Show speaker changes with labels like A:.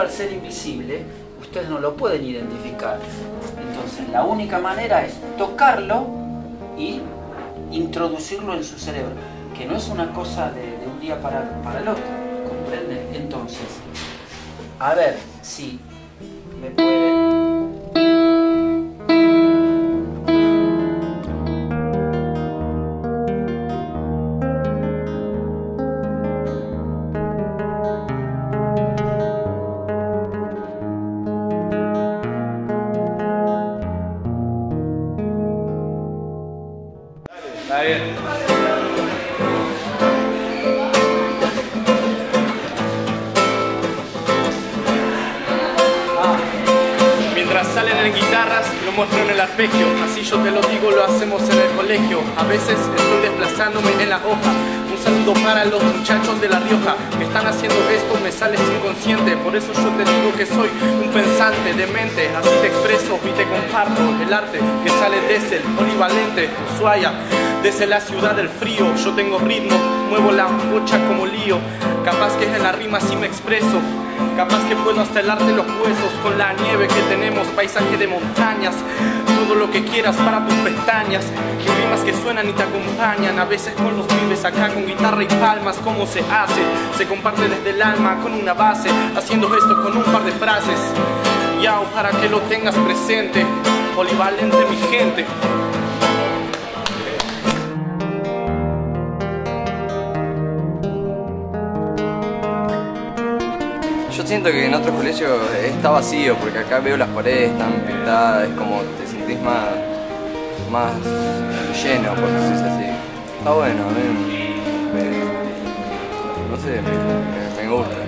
A: al ser invisible, ustedes no lo pueden identificar. Entonces, la única manera es tocarlo y introducirlo en su cerebro, que no es una cosa de, un día para, para el otro, ¿comprenden? Entonces, a ver si me pueden...
B: Así yo te lo digo, lo hacemos en el colegio. A veces estoy desplazándome en la hoja. Un saludo para los muchachos de La Rioja que están haciendo esto, me sales inconsciente. Por eso yo te digo que soy un pensante de mente. Así te expreso y te comparto el arte que sale desde el polivalente Ushuaia. Desde la ciudad del frío, yo tengo ritmo, muevo la bocha como lío. Capaz que en la rima sí me expreso. Capaz que puedo hasta helarte los huesos con la nieve que tenemos, paisaje de montañas todo lo que quieras para tus pestañas. Rimas que suenan y te acompañan, a veces con los pibes acá con guitarra y palmas. ¿Cómo se hace? Se comparte desde el alma con una base, haciendo esto con un par de frases. Yao, para que lo tengas presente, polivalente mi gente.
C: Siento que en otros colegios está vacío, porque acá veo las paredes están pintadas, es como es más, más lleno, por decirlo así. Está bueno, a mí no sé, me gusta.